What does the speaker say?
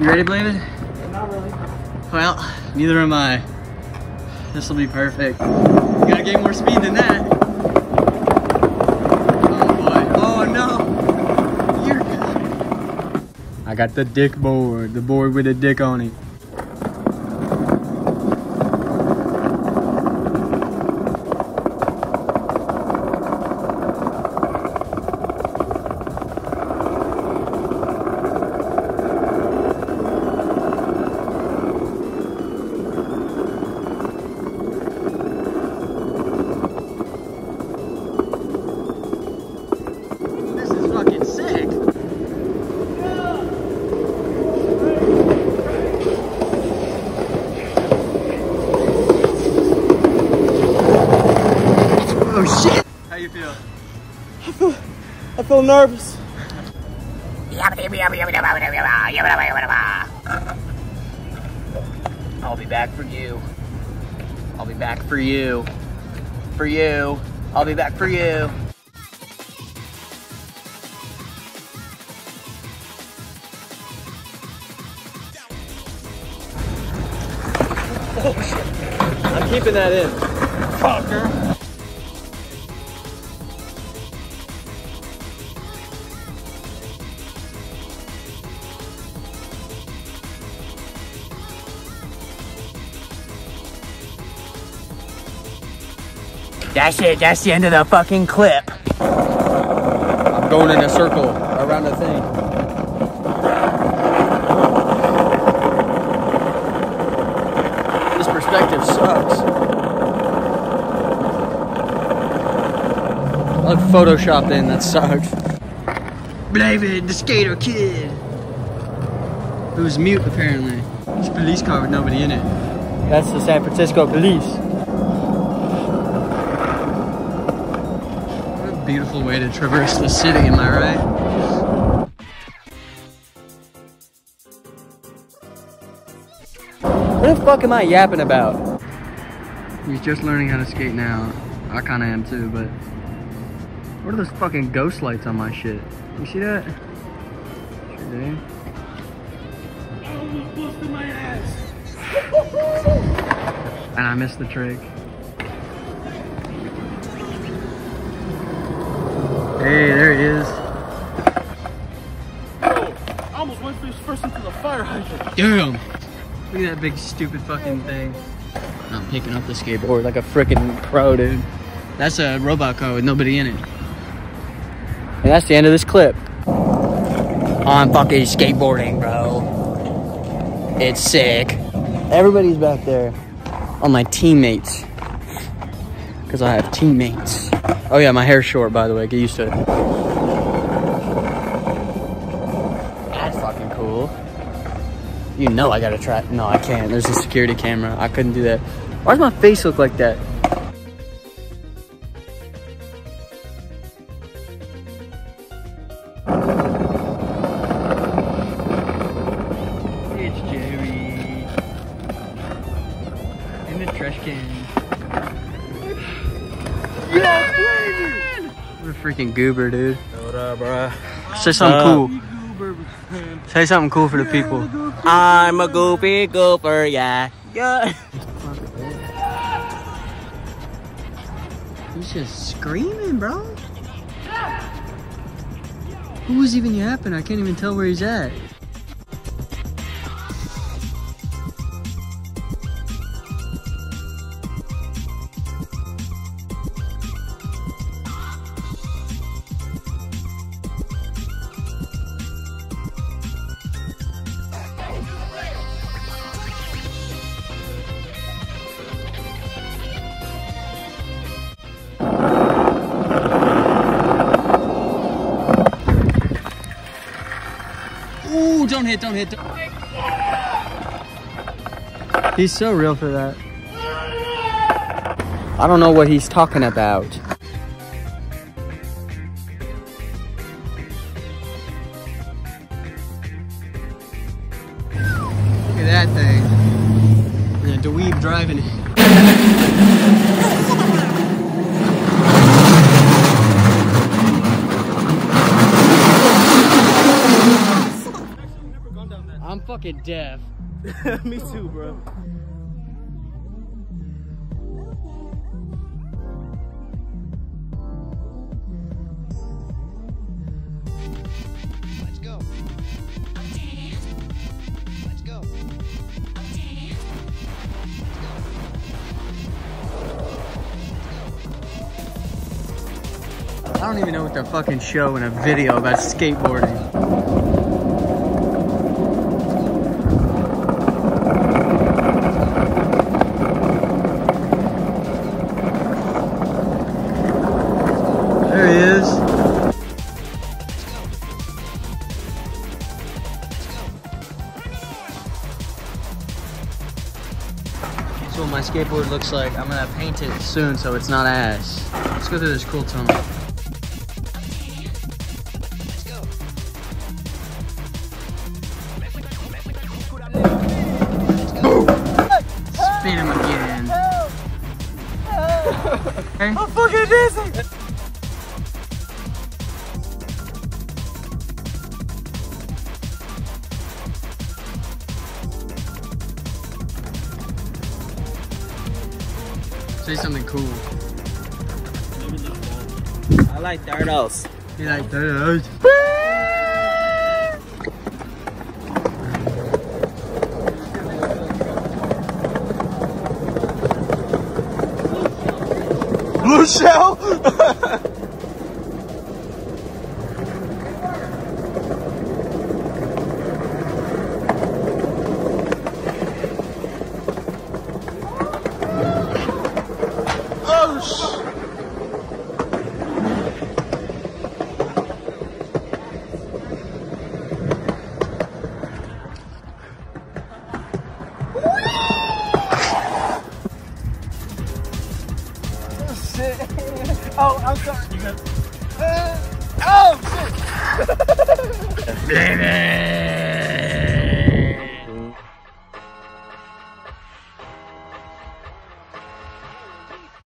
You ready, David? Not really. Well, neither am I. This will be perfect. You gotta gain more speed than that. Oh boy. Oh no. You're I got the dick board. The board with a dick on it. I feel nervous. I'll be back for you. I'll be back for you. For you. I'll be back for you. Oh shit. I'm keeping that in. Fucker. That's it. That's the end of the fucking clip. I'm going in a circle around the thing. This perspective sucks. I look photoshopped in. That sucks. David, the skater kid. It was mute apparently. It's a police car with nobody in it. That's the San Francisco police. Beautiful way to traverse the city, am I right? What the fuck am I yapping about? He's just learning how to skate now. I kinda am too, but what are those fucking ghost lights on my shit? You see that? Sure do. And I missed the trick. Damn! Look at that big stupid fucking thing. I'm picking up the skateboard like a freaking pro, dude. That's a robot car with nobody in it. And that's the end of this clip. I'm fucking skateboarding, bro. It's sick. Everybody's back there. All my teammates. Because I have teammates. Oh yeah, my hair's short, by the way. Get used to it. That's fucking cool. You know I gotta try. No, I can't. There's a security camera. I couldn't do that. Why does my face look like that? It's Gerry. In the trash can. Yeah, What a freaking goober, dude. What up, bruh? Say something uh, cool. Say something cool for the people. I'm a goopy gooper, yeah. Yeah. He's just screaming, bro. Who was even yapping? I can't even tell where he's at. Don't hit, don't hit. Don't. He's so real for that. I don't know what he's talking about. Fucking fucking deaf. Me too, bro. Let's go. Let's go. I don't even know what they're fucking showing a video about skateboarding. What my skateboard looks like. I'm gonna paint it soon so it's not ass. Let's go through this cool tunnel. Let's. Spin him again. I'm fucking dizzy. Say something cool. I like turtles. You like that. Blue shell. Oh, I'm sorry. You got. Uh, oh shit. Baby.